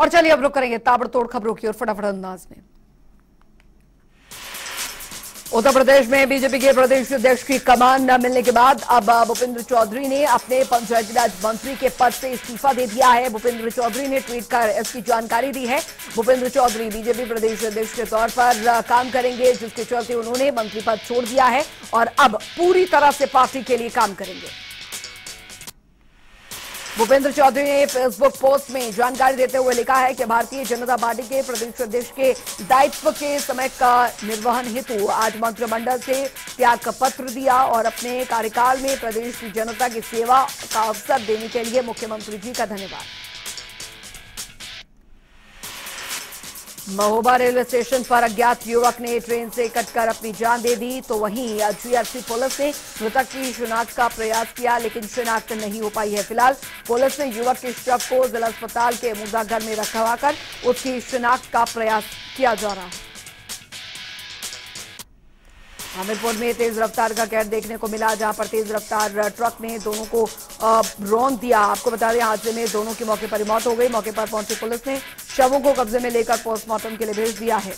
और चलिए अब रुक करेंगे ताबड़तोड़ खबरों की और फटाफट अंदाज में। उत्तर प्रदेश में बीजेपी के प्रदेश अध्यक्ष की कमान न मिलने के बाद अब भूपेंद्र चौधरी ने अपने पंचायती राज मंत्री के पद से इस्तीफा दे दिया है। भूपेंद्र चौधरी ने ट्वीट कर इसकी जानकारी दी है। भूपेंद्र चौधरी बीजेपी प्रदेश अध्यक्ष के तौर पर काम करेंगे, जिसके चलते उन्होंने मंत्री पद छोड़ दिया है और अब पूरी तरह से पार्टी के लिए काम करेंगे। भूपेंद्र चौधरी ने फेसबुक पोस्ट में जानकारी देते हुए लिखा है कि भारतीय जनता पार्टी के प्रदेश अध्यक्ष के दायित्व के समय का निर्वहन हेतु आज मंत्रिमंडल से त्याग पत्र दिया और अपने कार्यकाल में प्रदेश की जनता की सेवा का अवसर देने के लिए मुख्यमंत्री जी का धन्यवाद। महोबा रेलवे स्टेशन पर अज्ञात युवक ने ट्रेन से कटकर अपनी जान दे दी तो वहीं जीआरसी पुलिस ने मृतक की शिनाख्त का प्रयास किया, लेकिन शिनाख्त नहीं हो पाई है फ़िलहाल। पुलिस ने युवक के शव को जिला अस्पताल के मुद्दा घर में रखवाकर उसकी शिनाख्त का प्रयास किया जा रहा है। हमीरपुर में तेज रफ्तार का कैद देखने को मिला, जहाँ पर तेज रफ्तार ट्रक ने दोनों को रोन दिया। आपको बता दें, हादसे में दोनों की मौके पर मौत हो गई। मौके पर पहुँची पुलिस ने शवों को कब्जे में लेकर पोस्टमार्टम के लिए भेज दिया है।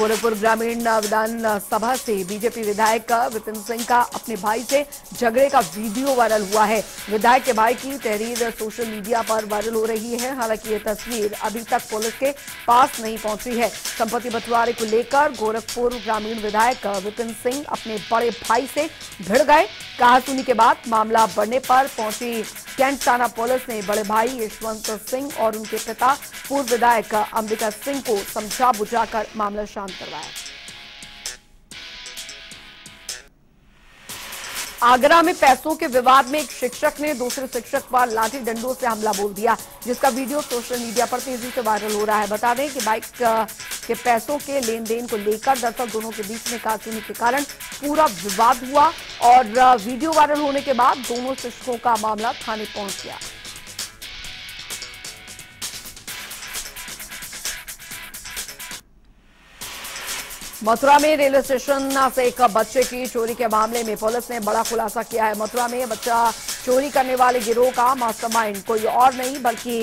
गोरखपुर ग्रामीण विधान सभा से बीजेपी विधायक विपिन सिंह का अपने भाई से झगड़े का वीडियो वायरल हुआ है। विधायक के भाई की तहरीर सोशल मीडिया पर वायरल हो रही है। हालाँकि ये तस्वीर अभी तक पुलिस के पास नहीं पहुँची है। संपत्ति बंटवारे को लेकर गोरखपुर ग्रामीण विधायक विपिन सिंह अपने बड़े भाई से भिड़ गए। कहासुनी के बाद मामला बढ़ने पर पहुँची कैंट थाना पुलिस ने बड़े भाई यशवंत सिंह और उनके पिता पूर्व विधायक अंबिका सिंह को समझा बुझाकर मामला शांत करवाया आगरा में पैसों के विवाद में एक शिक्षक ने दूसरे शिक्षक पर लाठी डंडों से हमला बोल दिया, जिसका वीडियो सोशल मीडिया पर तेज़ी से वायरल हो रहा है। बता दें कि बाइक के पैसों के लेन देन को लेकर दरअसल दोनों के बीच में काटने के कारण पूरा विवाद हुआ और वीडियो वायरल होने के बाद दोनों शिक्षकों का मामला थाने पहुँच गया। मथुरा में रेलवे स्टेशन से एक बच्चे की चोरी के मामले में पुलिस ने बड़ा खुलासा किया है। मथुरा में बच्चा चोरी करने वाले गिरोह का मास्टरमाइंड। कोई और नहीं, बल्कि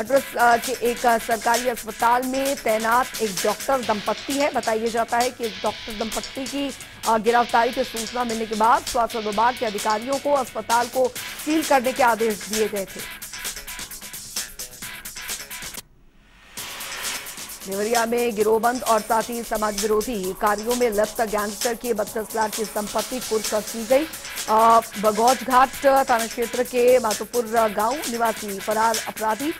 एड्रेस के एक सरकारी अस्पताल में तैनात एक डॉक्टर दंपत्ति है। बताया जाता है कि डॉक्टर दंपत्ति की गिरफ्तारी की सूचना मिलने के बाद स्वास्थ्य विभाग के अधिकारियों को अस्पताल को सील करने के आदेश दिए गए थे। देवरिया में गिरोहबंद और साथ ही समाज विरोधी कार्यों में लिप्त गैंगस्टर की बत्तीस लाख की संपत्ति कुर्क की गई। बगौज घाट थाना क्षेत्र के मातोपुर गाँव निवासी फरार अपराधी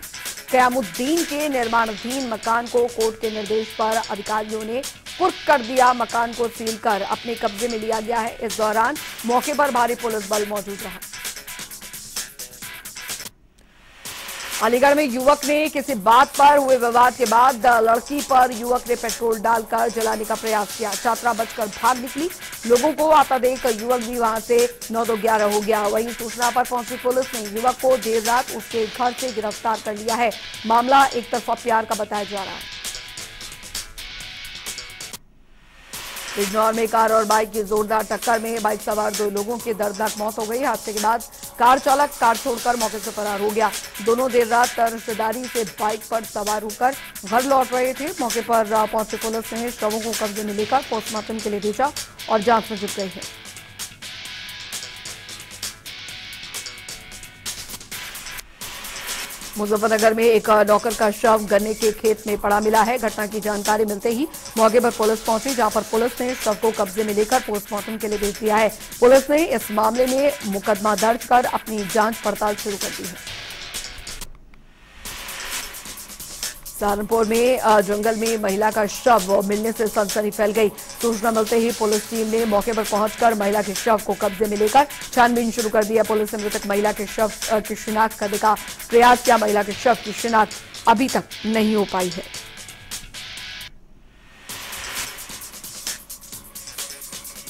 कयामुद्दीन के निर्माणाधीन मकान को कोर्ट के निर्देश पर अधिकारियों ने कुर्क कर दिया। मकान को सील कर अपने कब्जे में लिया गया है। इस दौरान मौके पर भारी पुलिस बल मौजूद रहा। अलीगढ़ में युवक ने किसी बात पर हुए विवाद के बाद लड़की पर युवक ने पेट्रोल डालकर जलाने का प्रयास किया। छात्रा बचकर भाग निकली। लोगों को आता देख युवक भी वहाँ से नौ दो ग्यारह हो गया। वहीं सूचना पर पहुँची पुलिस ने युवक को देर रात उसके घर से गिरफ़्तार कर लिया है। मामला एक तरफा प्यार का बताया जा रहा है। बिजनौर में कार और बाइक की जोरदार टक्कर में बाइक सवार दो लोगों की दर्दनाक मौत हो गई। हादसे के बाद कार चालक कार छोड़कर मौके से फरार हो गया। दोनों देर रात रिश्तेदारी से बाइक पर सवार होकर घर लौट रहे थे। मौके पर पहुँचे पुलिस ने शवों को कब्जे में लेकर पोस्टमार्टम के लिए भेजा और जाँच में जुट गई है। मुजफ्फरनगर में एक नौकर का शव गन्ने के खेत में पड़ा मिला है। घटना की जानकारी मिलते ही मौके पर पुलिस पहुँची, जहाँ पर पुलिस ने शव को कब्जे में लेकर पोस्टमार्टम के लिए भेज दिया है। पुलिस ने इस मामले में मुकदमा दर्ज कर अपनी जाँच पड़ताल शुरू कर दी है। सहारनपुर में जंगल में महिला का शव मिलने से सनसनी फैल गई। सूचना मिलते ही पुलिस टीम ने मौके पर पहुंचकर महिला के शव को कब्जे में लेकर छानबीन शुरू कर दिया। पुलिस ने मृतक महिला के शव की शिनाख्त करने का प्रयास किया। महिला के शव की शिनाख्त अभी तक नहीं हो पाई है।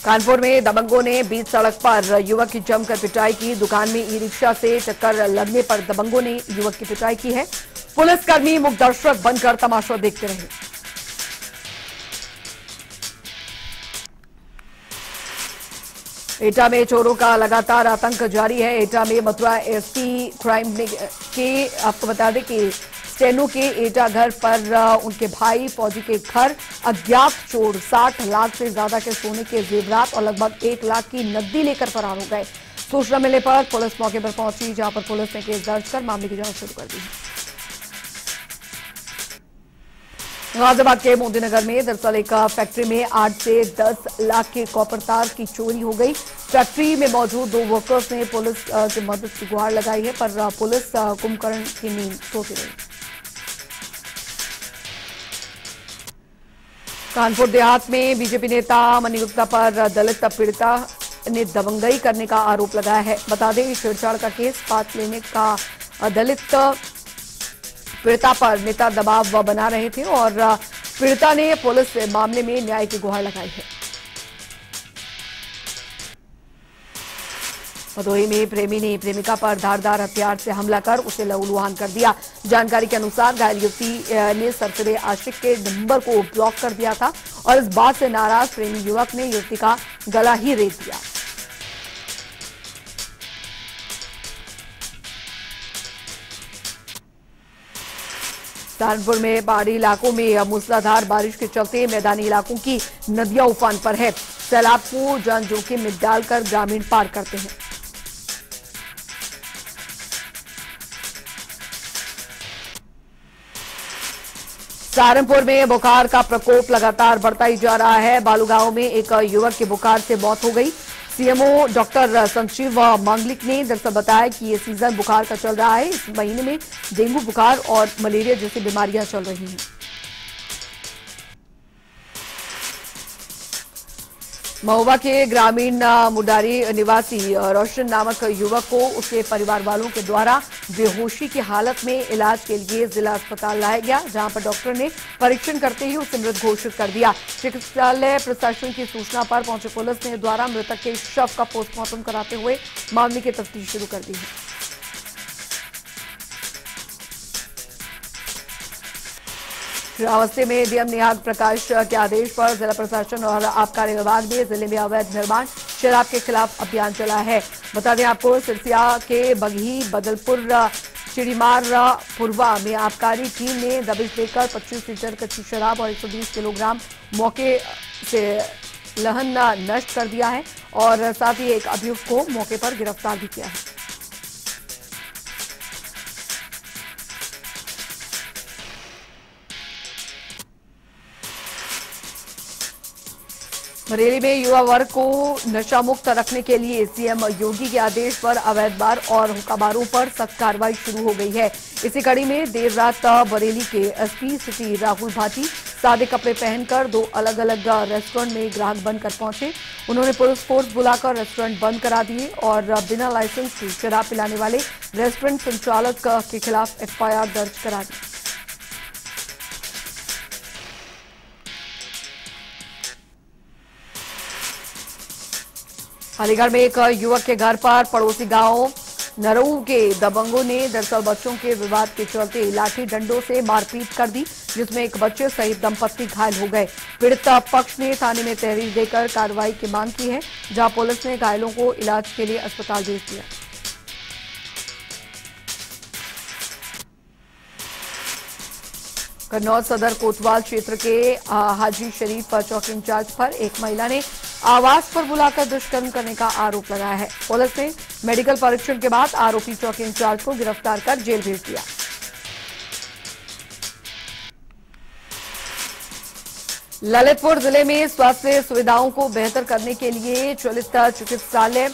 कानपुर में दबंगों ने बीच सड़क पर युवक की जमकर पिटाई की। दुकान में ई रिक्शा से टक्कर लगने पर दबंगों ने युवक की पिटाई की है। पुलिसकर्मी, मुख दर्शक बनकर तमाशा देखते रहे। एटा में चोरों का लगातार आतंक जारी है। एटा में मथुरा एसपी क्राइम के आपको बता दें कि स्टेनो के एटा घर पर उनके भाई फौजी के घर अज्ञात चोर। 60 लाख से ज़्यादा के सोने के जेवरात और लगभग एक लाख की नकदी लेकर फरार हो गए। सूचना मिलने पर पुलिस मौके पर पहुँची, जहाँ पर पुलिस ने केस दर्ज कर मामले की जाँच शुरू कर दी। गाजियाबाद के मोदीनगर में दरअसल एक फैक्ट्री में आठ से दस लाख के कॉपर तार की चोरी हो गई। फैक्ट्री में मौजूद दो वर्कर्स ने पुलिस की मदद की गुहार लगाई है, पर पुलिस कुंभकर्ण की नींद सोती रही। कानपुर देहात में बीजेपी नेता मनी गुप्ता पर दलित पीड़िता ने दबंगई करने का आरोप लगाया है। बता दें, छेड़छाड़ का केस पास लेने का दलित पीड़िता पर नेता दबाव बना रहे थे और पीड़िता ने पुलिस मामले में न्याय की गुहार लगाई है। भदोही में प्रेमी ने प्रेमिका पर धारदार हथियार से हमला कर उसे लहूलुहान कर दिया। जानकारी के अनुसार घायल युवती ने सरसरे आशिक के नंबर को ब्लॉक कर दिया था और इस बात से नाराज़ प्रेमी युवक ने युवती का गला ही रेत दिया। सहारनपुर में पहाड़ी इलाकों में मूसलाधार बारिश के चलते मैदानी इलाकों की नदियाँ उफान पर है। सैलाब को जान जोखिम में डालकर ग्रामीण पार करते हैं। सहारनपुर में बुखार का प्रकोप लगातार बढ़ता ही जा रहा है। बालूगांव में एक युवक की बुखार से मौत हो गई। सीएमओ डॉक्टर संजीव मांगलिक ने दरअसल बताया कि ये सीज़न बुखार का चल रहा है। इस महीने में डेंगू बुखार और मलेरिया जैसी बीमारियाँ चल रही हैं। महुआ के ग्रामीण मुडारी निवासी रोशन नामक युवक को उसके परिवार वालों के द्वारा बेहोशी की हालत में इलाज के लिए जिला अस्पताल लाया गया, जहाँ पर डॉक्टर ने परीक्षण करते ही उसे मृत घोषित कर दिया। चिकित्सालय प्रशासन की सूचना पर पहुँचे पुलिस ने द्वारा मृतक के शव का पोस्टमार्टम कराते हुए मामले की तफ्तीश शुरू कर दी है। श्रावस्ती में डीएम निहाग प्रकाश के आदेश पर जिला प्रशासन और आबकारी विभाग ने ज़िले में अवैध निर्माण, शराब के खिलाफ अभियान चला है। बता दें आपको, सिरसिया के बगही बदलपुर, चिड़ीमार, पुरवा में आबकारी टीम ने दबिश देकर 25 लीटर कच्ची शराब और 120 किलोग्राम मौके से लहन नष्ट कर दिया है और साथ ही एक अभियुक्त को मौके पर गिरफ़्तार भी किया है। बरेली में युवा वर्ग को नशा मुक्त रखने के लिए सीएम योगी के आदेश पर अवैध बार और हुक्काबारों पर सख्त कार्रवाई शुरू हो गई है। इसी कड़ी में देर रात बरेली के एसपी सिटी राहुल भाटी सादे कपड़े पहनकर दो अलग अलग रेस्टोरेंट में ग्राहक बनकर पहुँचे। उन्होंने पुलिस फोर्स बुलाकर रेस्टोरेंट बंद करा दिए और बिना लाइसेंस शराब पिलाने वाले रेस्टोरेंट संचालक के खिलाफ एफआईआर दर्ज करा दी। अलीगढ़ में एक युवक के घर पर पड़ोसी गाँव नरऊ के दबंगों ने दरअसल बच्चों के विवाद के चलते लाठी डंडों से मारपीट कर दी, जिसमें एक बच्चे सहित दंपत्ति घायल हो गए। पीड़ित पक्ष ने थाने में तहरीर देकर कार्रवाई की मांग की है, जहाँ पुलिस ने घायलों को इलाज के लिए अस्पताल भेज दिया। कन्नौज सदर कोतवाल क्षेत्र के हाजी शरीफ चौकी इंचार्ज पर एक महिला ने आवास पर बुलाकर दुष्कर्म करने का आरोप लगाया है। पुलिस ने मेडिकल परीक्षण के बाद आरोपी चौकी इंचार्ज को गिरफ़्तार कर जेल भेज दिया। ललितपुर ज़िले में स्वास्थ्य सुविधाओं को बेहतर करने के लिए चलित चिकित्सालय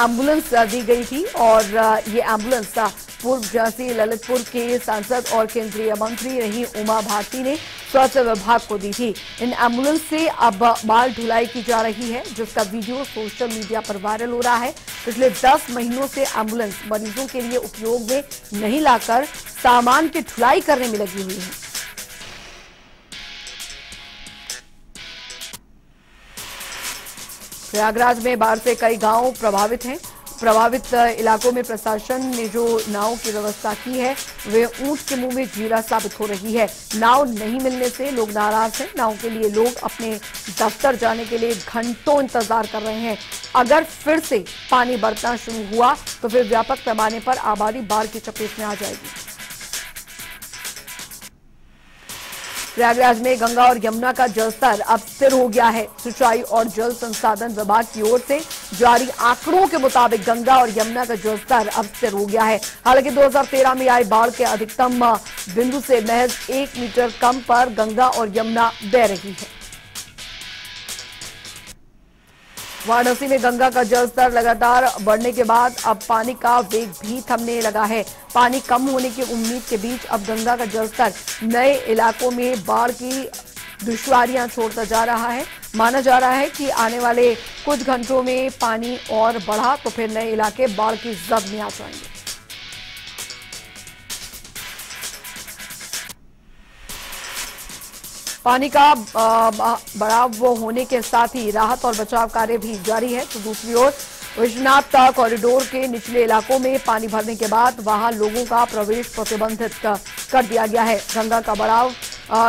एंबुलेंस दी गई थी और ये एंबुलेंस पूर्व झांसी ललितपुर के सांसद और केंद्रीय मंत्री रही उमा भारती ने स्वास्थ्य विभाग को दी थी। इन एंबुलेंस से अब बाल ढुलाई की जा रही है, जिसका वीडियो सोशल मीडिया पर वायरल हो रहा है। पिछले 10 महीनों से एंबुलेंस मरीजों के लिए उपयोग में नहीं लाकर सामान की ढुलाई करने में लगी हुई है। प्रयागराज में बाढ़ से कई गाँव प्रभावित हैं। प्रभावित इलाकों में प्रशासन ने जो नाव की व्यवस्था की है, वे ऊँट के मुँह में जीरा साबित हो रही है। नाव नहीं मिलने से लोग नाराज़ हैं। नाव के लिए लोग अपने दफ्तर जाने के लिए घंटों इंतज़ार कर रहे हैं। अगर फिर से पानी बरतना शुरू हुआ तो फिर व्यापक पैमाने पर आबादी बाढ़ की चपेट में आ जाएगी। प्रयागराज में गंगा और यमुना का जलस्तर अब स्थिर हो गया है। सिंचाई और जल संसाधन विभाग की ओर से जारी आंकड़ों के मुताबिक गंगा और यमुना का जलस्तर अब स्थिर हो गया है। हालाँकि 2013 में आई बाढ़ के अधिकतम बिंदु से महज एक मीटर कम पर गंगा और यमुना बह रही है। वाराणसी में गंगा का जलस्तर लगातार बढ़ने के बाद अब पानी का वेग भी थमने लगा है। पानी कम होने की उम्मीद के बीच अब गंगा का जलस्तर नए इलाकों में बाढ़ की दुश्वारियाँ छोड़ता जा रहा है। माना जा रहा है कि आने वाले कुछ घंटों में पानी और बढ़ा तो फिर नए इलाके बाढ़ की जब में आ जाएँगे। पानी का बढ़ाव होने के साथ ही राहत और बचाव कार्य भी जारी है। तो दूसरी ओर, विश्वनाथ कॉरिडोर के निचले इलाकों में पानी भरने के बाद वहाँ लोगों का प्रवेश प्रतिबंधित कर दिया गया है। गंगा का बढ़ाव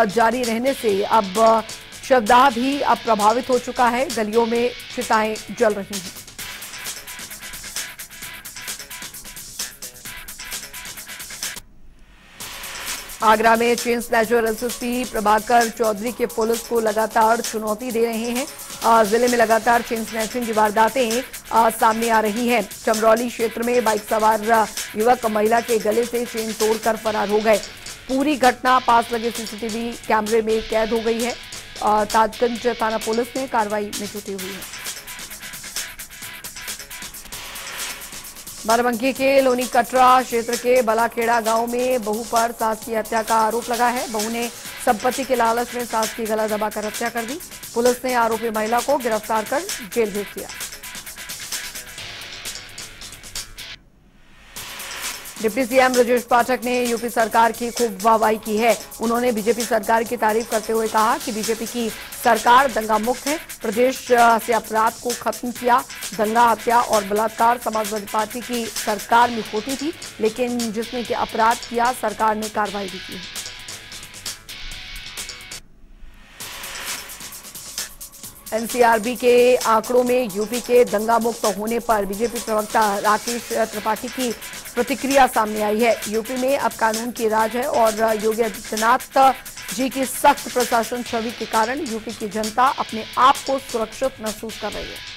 जारी रहने से अब शवदाह भी अब प्रभावित हो चुका है। गलियों में चिताएँ जल रही हैं। आगरा में chain snatcher SSP Prabhakar Chaudhary के पुलिस को लगातार चुनौती दे रहे हैं। ज़िले में लगातार चेन स्नैचिंग की वारदातें सामने आ रही हैं। चमरौली क्षेत्र में बाइक सवार युवक महिला के गले से चेन तोड़कर फरार हो गए। पूरी घटना पास लगे सीसीटीवी कैमरे में कैद हो गई है। ताजगंज थाना पुलिस ने कार्रवाई में जुटी हुई है। बाराबंकी के लोनी कटरा क्षेत्र के बलाखेड़ा गाँव में बहू पर सास की हत्या का आरोप लगा है। बहू ने संपत्ति के लालच में सास की गला दबाकर हत्या कर दी। पुलिस ने आरोपी महिला को गिरफ़्तार कर जेल भेज दिया। डिप्टी सीएम ब्रजेश पाठक ने यूपी सरकार की खूब वाहवाही की है। उन्होंने बीजेपी सरकार की तारीफ़ करते हुए कहा कि बीजेपी की सरकार दंगा मुक्त है। प्रदेश से अपराध को खत्म किया दंगा, हत्या और बलात्कार समाजवादी पार्टी की सरकार में होती थी, लेकिन जिसने कि अपराध किया, सरकार ने कार्रवाई भी की एनसीआरबी के आंकड़ों में यूपी के दंगा मुक्त होने पर बीजेपी प्रवक्ता राकेश त्रिपाठी की प्रतिक्रिया सामने आई है। यूपी में अब कानून की राज है और योगी आदित्यनाथ जी की सख्त प्रशासन छवि के कारण यूपी की जनता अपने आप को सुरक्षित महसूस कर रही है।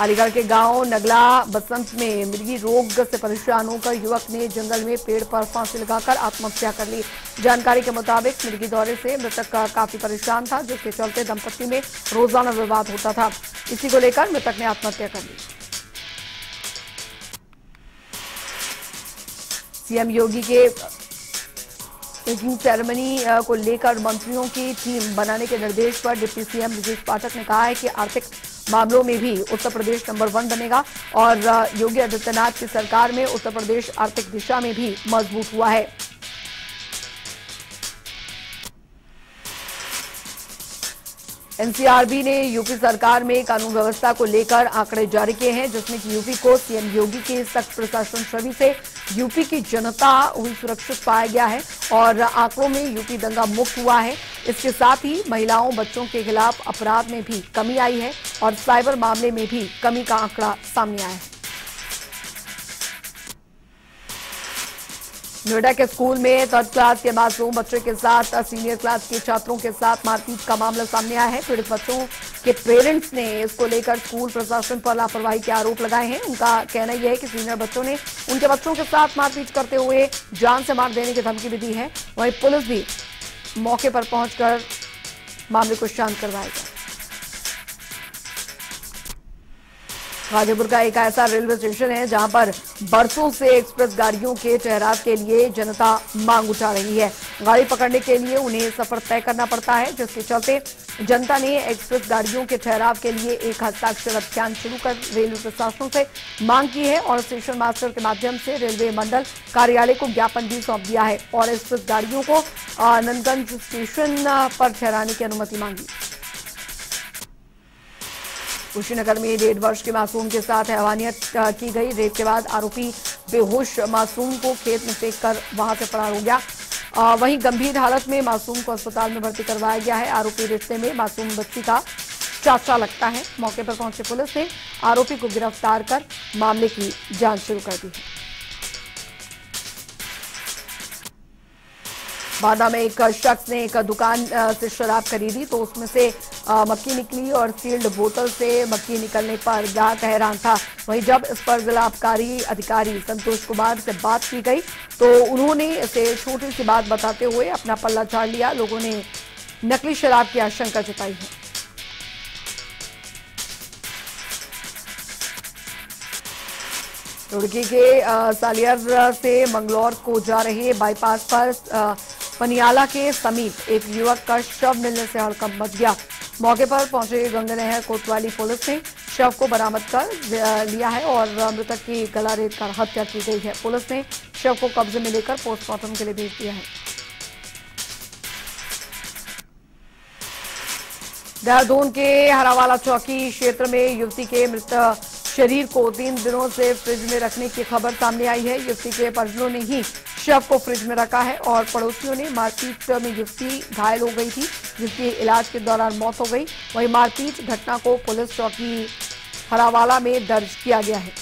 अलीगढ़ के गाँव नगला बसंत में मृगी रोग से परेशान होकर युवक ने जंगल में पेड़ पर फांसी लगाकर आत्महत्या कर ली। जानकारी के मुताबिक मृगी दौरे से मृतक का काफ़ी परेशान था, जिसके चलते दंपति में रोज़ाना विवाद होता था। इसी को लेकर मृतक ने आत्महत्या कर ली। सीएम योगी के टेकिंग सेरेमनी को लेकर मंत्रियों की टीम बनाने के निर्देश पर डिप्टी सीएम ब्रजेश पाठक ने कहा है कि आर्थिक मामलों में भी उत्तर प्रदेश नंबर वन बनेगा और योगी आदित्यनाथ की सरकार में उत्तर प्रदेश आर्थिक दिशा में भी मज़बूत हुआ है। एनसीआरबी ने यूपी सरकार में कानून व्यवस्था को लेकर आंकड़े जारी किए हैं, जिसमें कि यूपी को सीएम योगी के सख्त प्रशासन छवि से यूपी की जनता हुई सुरक्षित पाया गया है और आंकड़ों में यूपी दंगा मुक्त हुआ है। इसके साथ ही महिलाओं, बच्चों के खिलाफ अपराध में भी कमी आई है और साइबर मामले में भी कमी का आंकड़ा सामने आया है। नोएडा के स्कूल में थर्ड क्लास के मासूम बच्चे के साथ सीनियर क्लास के छात्रों के साथ मारपीट का मामला सामने आया है। पीड़ित बच्चों के पेरेंट्स ने इसको लेकर स्कूल प्रशासन पर लापरवाही के आरोप लगाए हैं। उनका कहना यह है कि सीनियर बच्चों ने उनके बच्चों के साथ मारपीट करते हुए जान से मार देने की धमकी भी दी है। वहीं पुलिस भी मौके पर पहुंचकर मामले को शांत करवाएगा। गाजीपुर का एक ऐसा रेलवे स्टेशन है जहाँ पर बरसों से एक्सप्रेस गाड़ियों के ठहराव के लिए जनता मांग उठा रही है। गाड़ी पकड़ने के लिए उन्हें सफ़र तय करना पड़ता है, जिसके चलते जनता ने एक्सप्रेस गाड़ियों के ठहराव के लिए एक हस्ताक्षर अभियान शुरू कर रेलवे प्रशासन से मांग की है और स्टेशन मास्टर के माध्यम से रेलवे मंडल कार्यालय को ज्ञापन भी सौंप दिया है और एक्सप्रेस गाड़ियों को नंदगंज स्टेशन पर ठहराने की अनुमति मांगी। कुशीनगर में डेढ़ वर्ष के मासूम के साथ हैवानियत की गई। रेप के बाद आरोपी बेहोश मासूम को खेत में फेंक कर वहाँ से फरार हो गया। आ, वहीं गंभीर हालत में मासूम को अस्पताल में भर्ती करवाया गया है। आरोपी रिश्ते में मासूम बच्ची का चाचा लगता है। मौके पर पहुँचे पुलिस ने आरोपी को गिरफ़्तार कर मामले की जाँच शुरू कर दी है। बादा में एक शख्स ने एक दुकान से शराब खरीदी तो उसमें से मक्की निकली और सील्ड बोतल से मक्की निकलने पर ग्राहक हैरान था। वहीं जब इस पर जिला आबकारी अधिकारी संतोष कुमार से बात की गई तो उन्होंने इसे छोटी सी बात बताते हुए अपना पल्ला झाड़ लिया। लोगों ने नकली शराब की आशंका जताई है। रुड़की के सालियर से मंगलौर को जा रहे बाईपास पर पनियाला के समीप एक युवक का शव मिलने से हड़कंप मच गया। मौके पर पहुँचे गंगनहर कोतवाली पुलिस ने शव को बरामद कर लिया है और मृतक की गला रेत कर हत्या की गई है। पुलिस ने शव को कब्जे में लेकर पोस्टमार्टम के लिए भेज दिया है। देहरादून के हरावाला चौकी क्षेत्र में युवती के मृत शरीर को तीन दिनों से फ्रिज में रखने की खबर सामने आई है। युवती के परिजनों ने ही शव को फ्रिज में रखा है और पड़ोसियों ने मारपीट में युवती घायल हो गई थी, जिसकी इलाज के दौरान मौत हो गई। वहीं मारपीट घटना को पुलिस चौकी हरावाला में दर्ज किया गया है।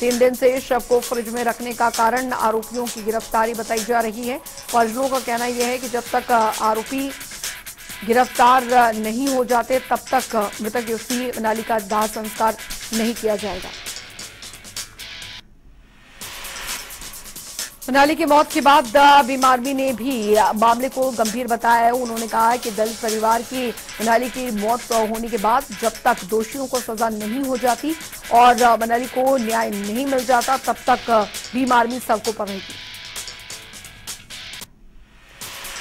तीन दिन से शव को फ्रिज में रखने का कारण आरोपियों की गिरफ्तारी बताई जा रही है। परिजनों का कहना यह है कि जब तक आरोपी गिरफ़्तार नहीं हो जाते, तब तक मृतक युवती नाली का दाह संस्कार नहीं किया जाएगा। मनाली की मौत के बाद बीम आर्मी ने भी मामले को गंभीर बताया है। उन्होंने कहा है कि दलित परिवार की मनाली की मौत होने के बाद जब तक दोषियों को सजा नहीं हो जाती और मनाली को न्याय नहीं मिल जाता, तब तक बीम आर्मी सबको पर रहेगी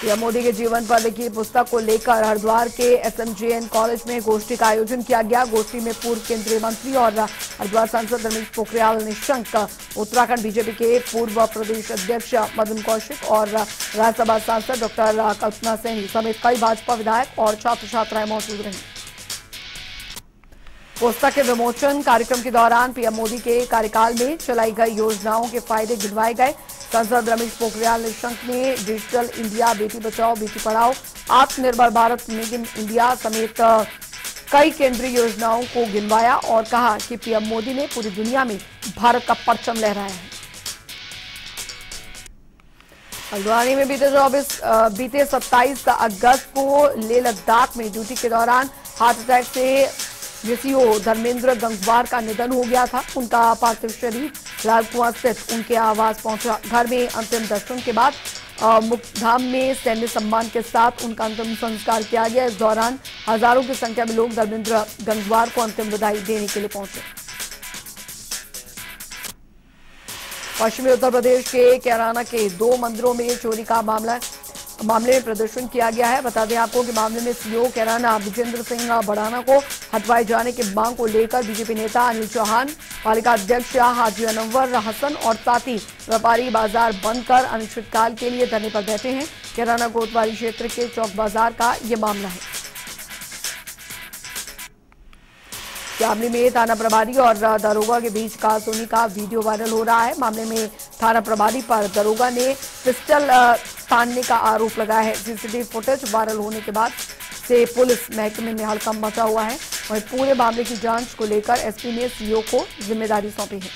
पीएम मोदी के जीवन पर लिखी पुस्तक को लेकर हरिद्वार के एसएमजेएन कॉलेज में गोष्ठी का आयोजन किया गया। गोष्ठी में पूर्व केंद्रीय मंत्री और हरिद्वार सांसद रमेश पोखरियाल निशंक, उत्तराखंड बीजेपी के पूर्व प्रदेश अध्यक्ष मदन कौशिक और राज्यसभा सांसद डॉक्टर कल्पना सिंह समेत कई भाजपा विधायक और छात्र छात्राएँ मौजूद रही। पुस्तक के विमोचन कार्यक्रम के दौरान पीएम मोदी के कार्यकाल में चलाई गई योजनाओं के फ़ायदे गिनवाए गए। सांसद रमेश पोखरियाल निशंक ने डिजिटल इंडिया, बेटी बचाओ, बेटी पढ़ाओ, आत्मनिर्भर भारत मेक इन इंडिया समेत कई केंद्रीय योजनाओं को गिनवाया और कहा कि पीएम मोदी ने पूरी दुनिया में भारत का परचम लहराया है। हल्द्वानी में बीते चौबीस बीते 27 अगस्त को लेह लद्दाख में ड्यूटी के दौरान हार्ट अटैक से जीसीओ धर्मेंद्र गंगवार का निधन हो गया था। उनका पार्थिव शरीर लालकुआ स्थित उनके आवास पहुँचा। घर में अंतिम दर्शन के बाद मुक्तधाम में सैन्य सम्मान के साथ उनका अंतिम संस्कार किया गया। इस दौरान हज़ारों की संख्या में लोग धर्मेंद्र गंगवार को अंतिम विदाई देने के लिए पहुँचे। पश्चिमी उत्तर प्रदेश के कैराना के दो मंदिरों में चोरी का मामला मामले में प्रदर्शन किया गया है। बता दें आपको कि मामले में सीओ कैराना विजेंद्र सिंह बड़ाना को हटवाए जाने की मांग को लेकर बीजेपी नेता अनिल चौहान, पालिका अध्यक्ष हाजी अनवर, हसन और साथी व्यापारी बाज़ार बंद कर अनिश्चितकाल के लिए धरने पर बैठे हैं। कैराना कोतवाली क्षेत्र के चौक बाज़ार का ये मामला है। शामली में थाना प्रभारी और दरोगा के बीच का सोनी का वीडियो वायरल हो रहा है। मामले में थाना प्रभारी पर दरोगा ने पिस्टल तानने का आरोप लगाया है। सीसीटीवी फुटेज वायरल होने के बाद से पुलिस महकमे में हल्का मचा हुआ है। वहीं पूरे मामले की जाँच को लेकर एसपी ने सीओ को ज़िम्मेदारी सौंपी है।